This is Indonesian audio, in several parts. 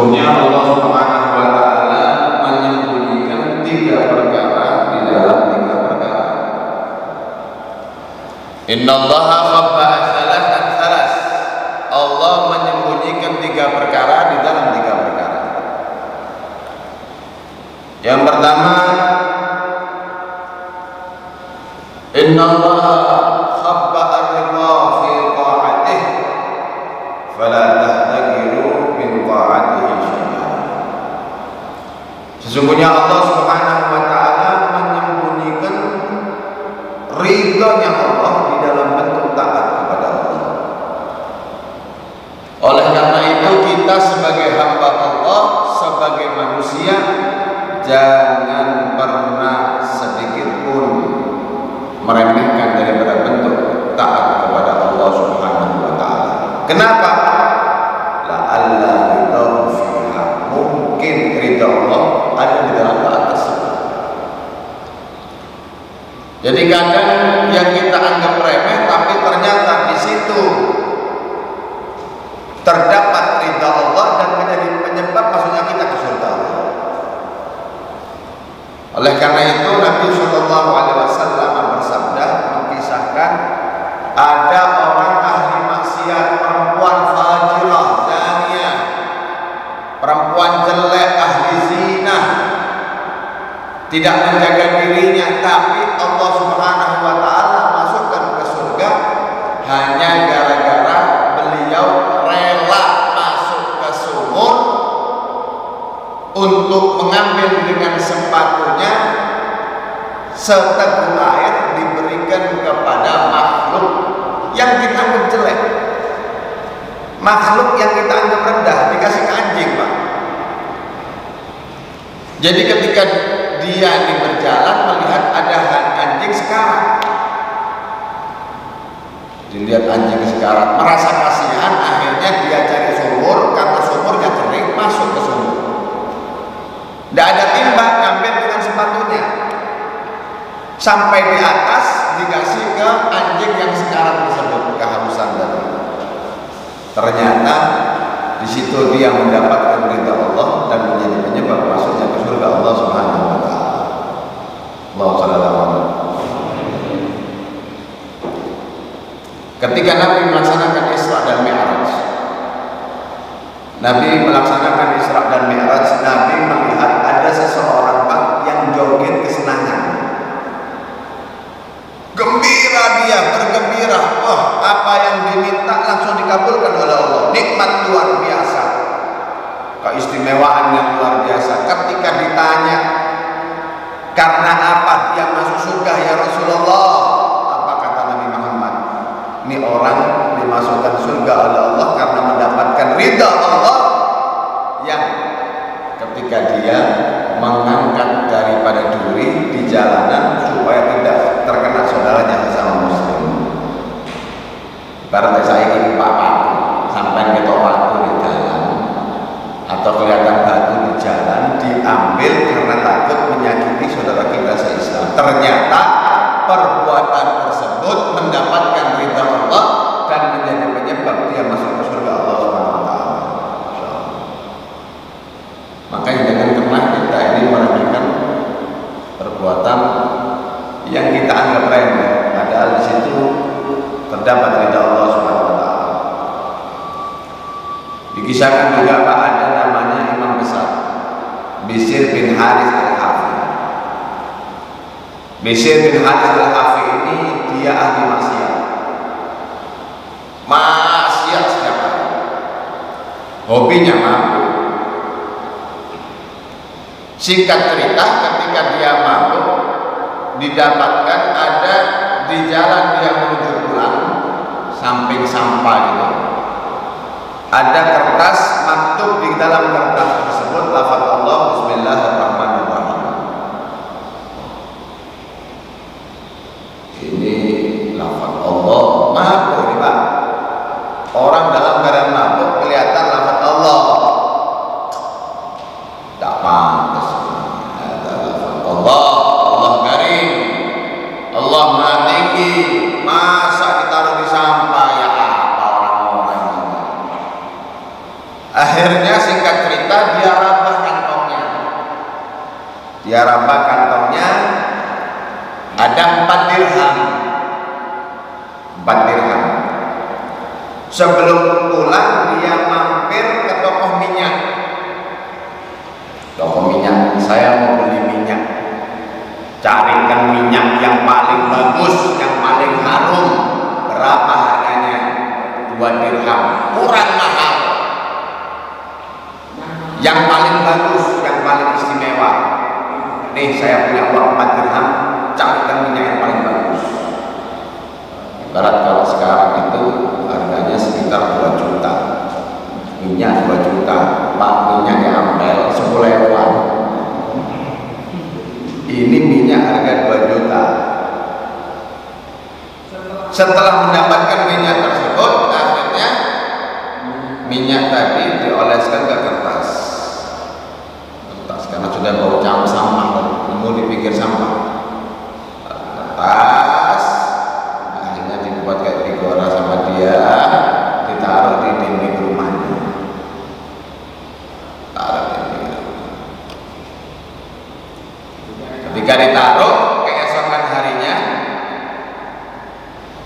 Sesungguhnya Allah Subhanahu wa taala menyembunyikan tiga perkara di dalam tiga perkara. Inna Sesungguhnya Allah Subhanahu wa taala menyembunyikan ridhonya Allah di dalam bentuk taat kepada Allah. Oleh karena itu kita sebagai hamba Allah, sebagai manusia jangan pernah sedikit pun meremehkan daripada bentuk taat kepada Allah Subhanahu wa taala. Kenapa? Jadi kadang yang kita anggap remeh tapi ternyata di situ terdapat ridha Allah dan menjadi penyebab masuknya kita ke surga. Oleh karena itu Nabi Shallallahu Alaihi Wasallam bersabda mengisahkan ada orang ahli maksiat perempuan fajirah zaniyah perempuan jelek ahli zina tidak menjaga dirinya tapi Allah Subhanahu wa taala masukkan ke surga hanya gara-gara beliau rela masuk ke sumur untuk mengambil dengan sepatunya seteguk air diberikan kepada makhluk yang kita anggap jelek. Makhluk yang kita anggap rendah dikasih ke anjing pak. Jadi ketika dia di berjalan melihat ada anjing sekarat. Dilihat anjing sekarat merasa kasihan akhirnya dia cari sumur. Karena sumurnya kering masuk ke sumur. Tidak ada timba ngambil dengan sepatunya sampai di atas dikasih ke anjing yang sekarat tersebut kehausan tadi ternyata di situ dia mendapatkan ridha Allah dan menjadi penyebab masuknya ke surga Allah Subhanahu wa taala. Sallallahu Ketika Nabi melaksanakan Isra dan Mi'raj Nabi melaksanakan Isra dan Mi'raj Nabi melihat ada seseorang Pak yang joget kesenangan Gembira dia, bergembira Wah, apa yang diminta langsung dikabulkan oleh Allah. Nikmat luar biasa. Keistimewaan yang luar biasa. Ketika ditanya Karena apa dia masuk surga ya Rasulullah? Apa kata Nabi Muhammad? Ini orang dimasukkan surga oleh Allah Karena mendapatkan ridha Allah Yang ketika dia mengangkat daripada duri di jalanan supaya tidak terkena saudaranya sesama muslim. Ibaratnya saya ini pak paku sampai ke paku di jalan atau kelihatan batu di jalan diambil karena takut menyakiti saudara kita seislam. Ternyata perbuatan tersebut mendapatkan ridha Allah terdapat ridha Allah Subhanahu wa taala. Dikisahkan juga Pak ada namanya imam besar Bisir bin Haris al-Hafi. Bisir bin Haris al-Hafi ini dia ahli maksiat. Maksiat setiap hari. Hobinya mabuk. Singkat cerita ketika dia mabuk didapatkan ada di jalan dia menuju pulang samping sampah gitu ada kertas maktub di dalam kertas tersebut lafaz Allah Bismillahirrahmanirrahim ini lafaz Allah mabuk ini pak orang dalam keadaan mabuk kelihatan lafaz Allah tak pantas ada lafaz Allah Allah garing Allah maha tinggi masa ditaruh di sampah ya apa orang-orang ini akhirnya singkat cerita dia rabah kantongnya dia rabah kantongnya ada empat dirham. Empat dirham. Sebelum pulang dia mampir ke toko minyak. Toko minyak saya mau beli minyak. Carikan minyak yang paling bagus yang paling harum. Berapa harganya? Dua dirham. Kurang mahal yang paling bagus yang paling istimewa. Nih saya punya uang 4 dirham carikan minyak yang paling bagus. Barat kalau sekarang itu harganya sekitar 2 juta. Minyak 2 juta pak minyaknya ampel 10 lewat ini minyak harga 2 juta. Setelah mendapatkan minyak tersebut akhirnya minyak tadi dioleskan ke kertas kertas karena sudah bau cam sampah nemu di pinggir sampah kertas akhirnya dibuat kayak digora sama dia ditaruh di dinding rumahnya taruh di dinding rumah. ketika ditaruh keesokan harinya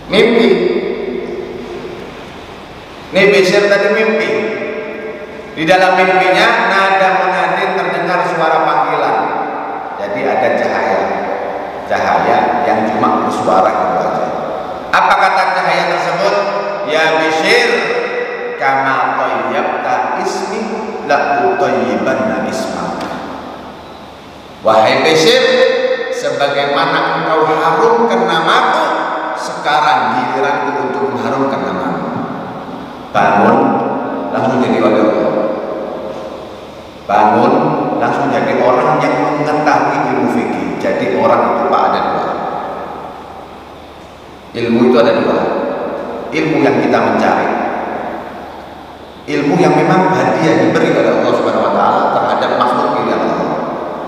mimpi ini Bisir tadi mimpi di dalam mimpinya nada mengadin terdengar suara panggilan jadi ada cahaya cahaya yang cuma bersuara gitu aja. Apa kata cahaya tersebut? Ya Bisir kama tayyabta ismi la utayyibanna ismak wahai Bisir sebagaimana engkau harumkan namaku sekarang giliranku untuk mengharumkan namamu. Bangun langsung jadi wali Allah. Bangun langsung jadi orang yang mengetahui ilmu fikih. Jadi orang itu pak ada dua ilmu itu ada dua ilmu yang kita mencari ilmu yang memang hadiah diberi oleh Allah Subhanahu Wa Taala terhadap makhluk pilihan Allah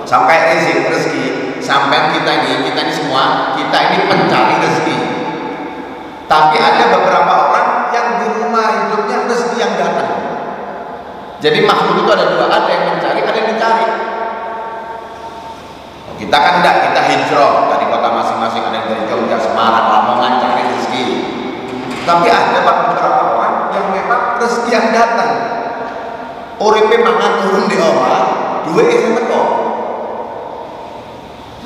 sampai rezeki rezeki sampai kita ini kita ini semua kita ini pencari rezeki tapi ada beberapa orang yang di rumah hidupnya rezeki yang datang. Jadi makhluk itu ada dua, ada yang mencari, ada yang dicari. Kita kan enggak, kita hijrah dari kota masing-masing, ada yang dari Jogja, Semarang. Tapi ada beberapa orang yang memang rezeki yang datang. Uripe mangan turun di omah, dua itu teko.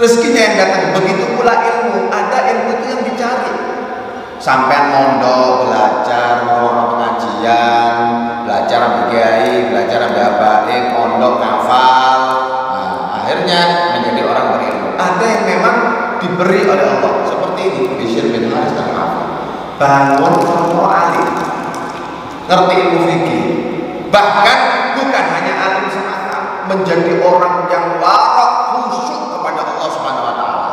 Rezekinya yang datang, begitu pula ilmu, ada ilmu itu yang dicari sampai mondok belajar ngono pengajian belajar ambil belajar ambil abaik mondok hafal nah, akhirnya menjadi orang berilmu ada yang memang diberi oleh Allah seperti ini Bishir bin Haris dan Hafiz bangun krono alim ngerti ilmu fikih? Bahkan bukan hanya alim semata menjadi orang yang warak khusyuk kepada Allah Subhanahu wa taala.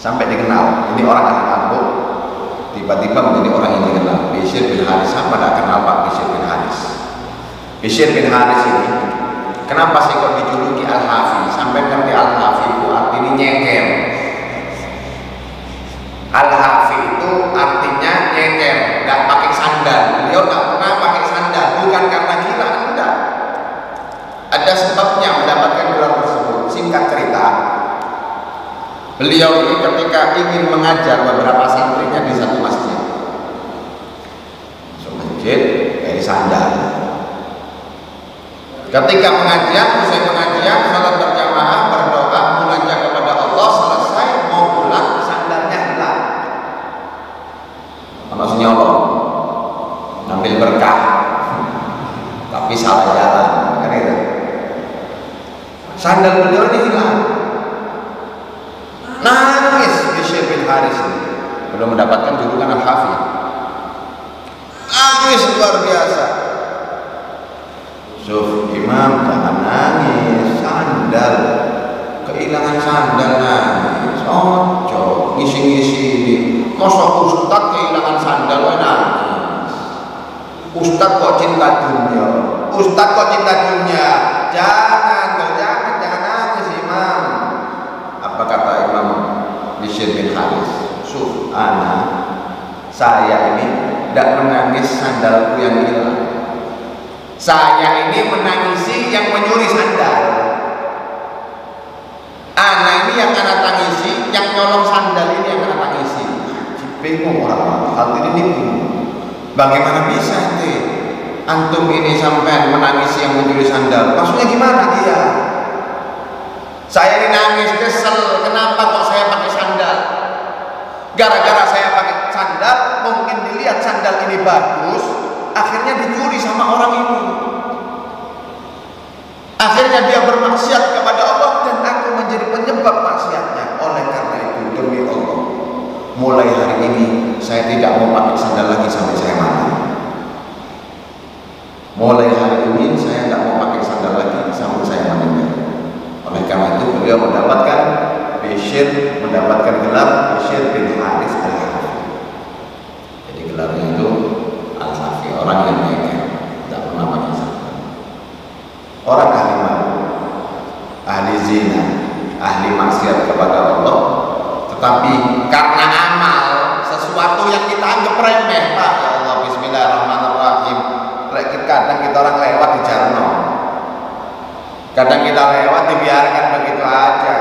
Sampai dikenal ini orang ahli mabuk tiba-tiba menjadi orang yang dikenal. Bishir bin Haris sama tidak kenal Pak Bishir bin Haris? Bishir bin Haris ini kenapa sih kok dijuluki Al-Hafi sampai ngerti Al-Hafi itu artinya nyengkel Al-Hafi itu artinya nyengkel nggak pakai sandal beliau nggak pernah pakai sandal bukan karena gila enggak ada sebabnya mendapatkan gelar tersebut singkat cerita Beliau ini ketika ingin mengajar beberapa santrinya di satu masjid. Masuk masjid kayak sandal. Ketika pengajian, usai pengajian, salat berjamaah, berdoa, mengajak kepada Allah, selesai mau pulang, sandalnya hilang. Maksudnya Allah ngambil berkah, tapi salah jalan, kan itu. Sandal beliau ini hilang. Nangis Bishr bin Haris ini. Belum mendapatkan julukan Al-Hafidh. Nangis luar biasa. Yusuf Imam jangan nangis, sandal kehilangan sandal nangis. Ojo ini. Masa ustad kehilangan sandal nangis. Ustad kok cinta dunia. Ustad kok cinta dunia. Jangan, jangan, jangan nangis Imam. Apa kata Imam Bishr bin Haris? Suf, ana, saya ini tidak menangis sandalku yang hilang. Saya ini menangisi yang menyuri sandal. Anak ini yang anak tangisi, yang nyolong sandal ini yang anak tangisi. Bingung orang hal ini bingung. Bagaimana bisa nanti antum ini sampai menangisi yang mencuri sandal? Maksudnya gimana dia? Saya ini nangis kesel, kenapa kok saya pakai sandal? Gara-gara saya pakai sandal, mungkin dilihat sandal ini bagus, akhirnya dicuri sama orang ini. Akhirnya dia bermaksiat kepada Allah dan aku menjadi penyebab maksiatnya. Oleh karena itu demi Allah, mulai hari ini saya tidak mau pakai sandal lagi sampai saya mati. Mulai hari ini saya tidak mau pakai sandal lagi sampai saya meninggal. Oleh karena itu beliau mendapatkan Bishir mendapatkan gelar Bishir bin Haris al -Hafi. Jadi gelarnya itu al -Hafi, orang yang nekat, tidak pernah pakai sandal. Orang ahli malu, ahli zina, ahli maksiat kepada Allah, tetapi karena amal sesuatu yang kita anggap remeh, Pak. Ya Allah, Bismillahirrahmanirrahim. Kadang kita orang lewat di jalan Kadang kita lewat dibiarkan begitu aja.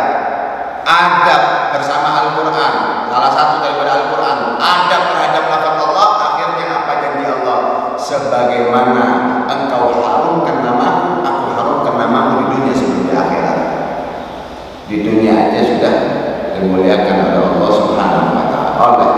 Adab bersama Al-Quran. Salah satu daripada Al-Quran. Adab terhadap lafaz Allah. Akhirnya apa janji Allah? Sebagaimana Di dunia aja sudah dimuliakan oleh Allah Subhanahu wa taala. Oleh